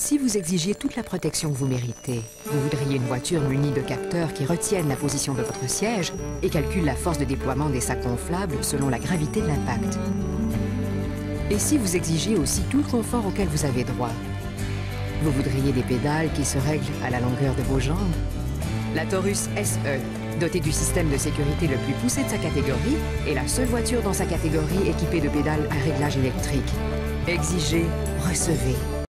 Si vous exigiez toute la protection que vous méritez, vous voudriez une voiture munie de capteurs qui retiennent la position de votre siège et calculent la force de déploiement des sacs gonflables selon la gravité de l'impact. Et si vous exigez aussi tout le confort auquel vous avez droit Vous voudriez des pédales qui se règlent à la longueur de vos jambes La Taurus SE, dotée du système de sécurité le plus poussé de sa catégorie, est la seule voiture dans sa catégorie équipée de pédales à réglage électrique. Exigez, recevez.